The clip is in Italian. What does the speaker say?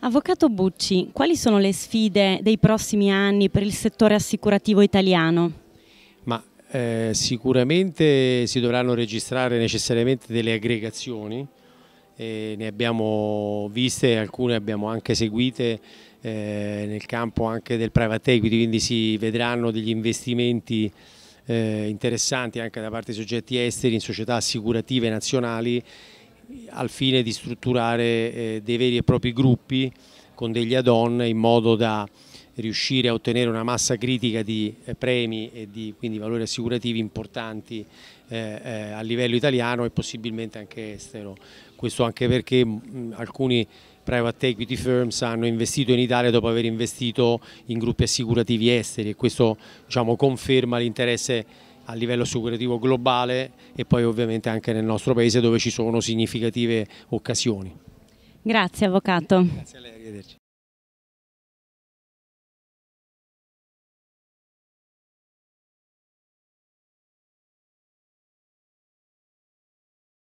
Avvocato Bucci, quali sono le sfide dei prossimi anni per il settore assicurativo italiano? Ma eh, sicuramente si dovranno registrare necessariamente delle aggregazioni, eh, ne abbiamo viste, alcune abbiamo anche seguite eh, nel campo anche del private equity, quindi si vedranno degli investimenti eh, interessanti anche da parte di soggetti esteri in società assicurative nazionali al fine di strutturare eh, dei veri e propri gruppi con degli add-on in modo da riuscire a ottenere una massa critica di eh, premi e di quindi valori assicurativi importanti eh, a livello italiano e possibilmente anche estero. Questo anche perché mh, alcuni private equity firms hanno investito in Italia dopo aver investito in gruppi assicurativi esteri e questo diciamo, conferma l'interesse a livello assicurativo globale e poi ovviamente anche nel nostro paese dove ci sono significative occasioni. Grazie Avvocato. Grazie a lei, arrivederci.